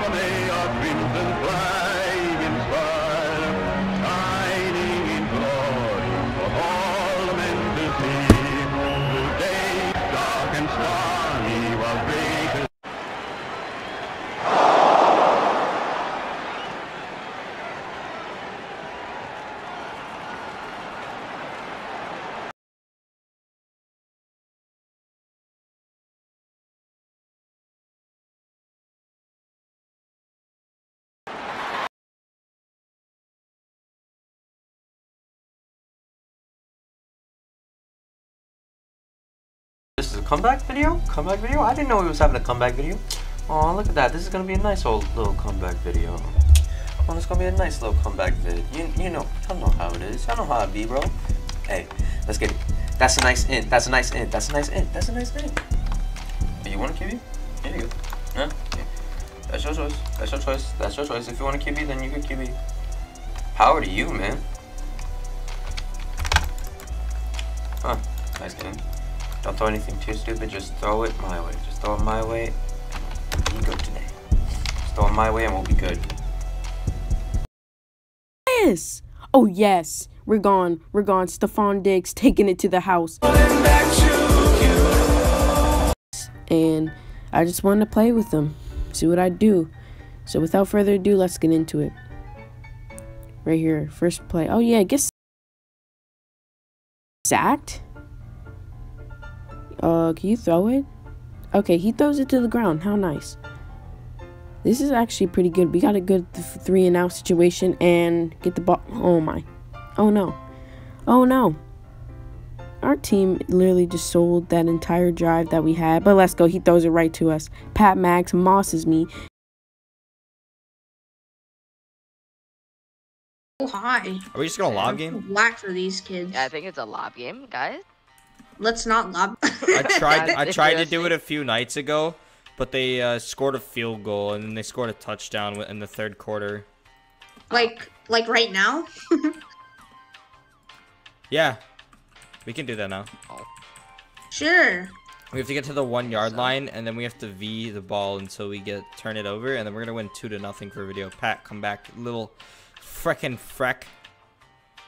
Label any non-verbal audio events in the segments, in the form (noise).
Stormy was great. This is a comeback video? Comeback video? I didn't know we was having a comeback video. Oh, look at that. This is gonna be a nice old little comeback video. Oh, it's gonna be a nice little comeback vid. You, you know, y'all know how it is. Y'all know how it be, bro. Hey, let's get it. That's a nice int. That's a nice int. That's a nice int. That's a nice int. You want a QB? Here you go. Huh? Yeah. That's your choice. That's your choice. That's your choice. If you want a QB, then you can QB. Power to you, man. Huh. Nice game. Don't throw anything too stupid, just throw it my way. Just throw it my way, and we'll be good today. Just throw it my way and we'll be good. Yes. Oh yes. We're gone. We're gone. Stefon Diggs taking it to the house. And I just wanted to play with them. See what I do. So without further ado, let's get into it. Right here. First play. Oh yeah, get sacked. Uh, can you throw it? Okay, he throws it to the ground. How nice. This is actually pretty good. We got a good th- three and out situation and get the ball. Oh my. Oh no. Oh no. Our team literally just sold that entire drive that we had. But let's go. He throws it right to us. Pat Max mosses me. Oh, hi. Are we just gonna lob game? too Black for these kids. Yeah, I think it's a lob game, guys. Let's not lob. (laughs) I tried. I tried to do it a few nights ago, but they uh, scored a field goal and then they scored a touchdown in the third quarter. like, like right now. (laughs) Yeah, we can do that now. Sure. We have to get to the one yard line and then we have to V the ball until we get turn it over and then we're gonna win two to nothing for a video. Pat, come back, little frickin' freck.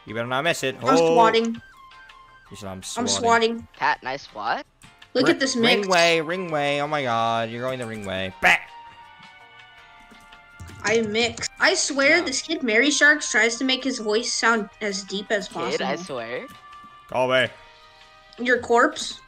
You better not miss it. I'm Oh. swatting. You said I'm I'm swatting. swatting. Pat, nice swat. Look Ri- at this mix. Ring way, ring way. Oh my god, you're going the ring way. Bah! I mix. I swear, Yeah. this kid Mary Sharks tries to make his voice sound as deep as possible. Kid, I swear. Go away. Your corpse.